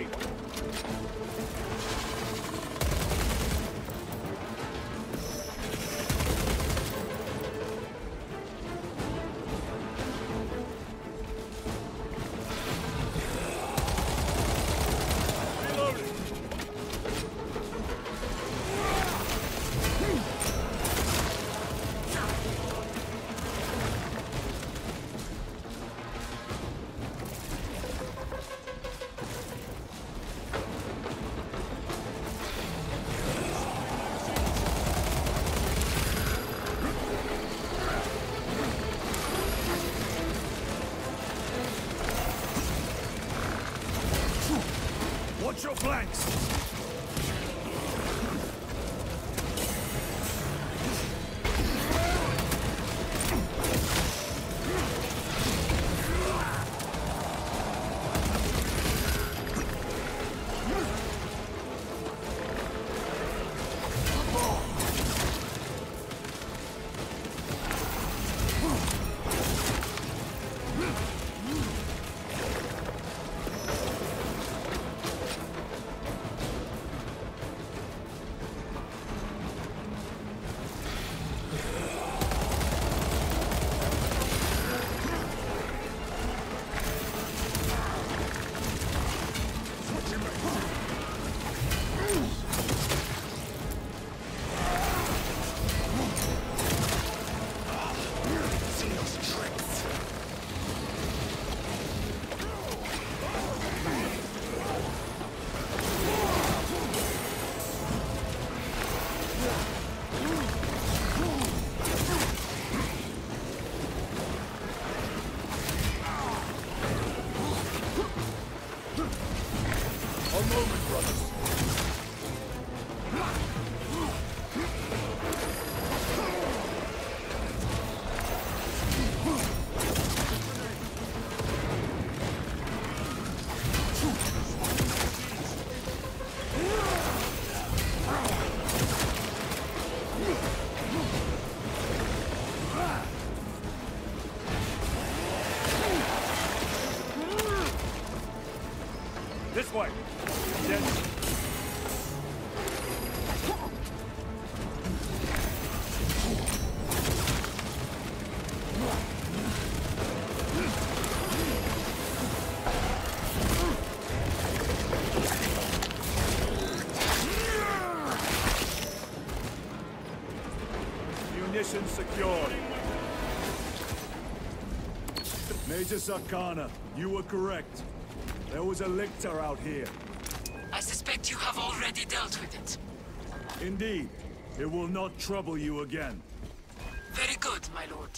Easy! Your flanks! A moment, brothers. This way. Yes. Secured. Major Sakana, you were correct. There was a lictor out here. I suspect you have already dealt with it. Indeed, it will not trouble you again. Very good, my lord.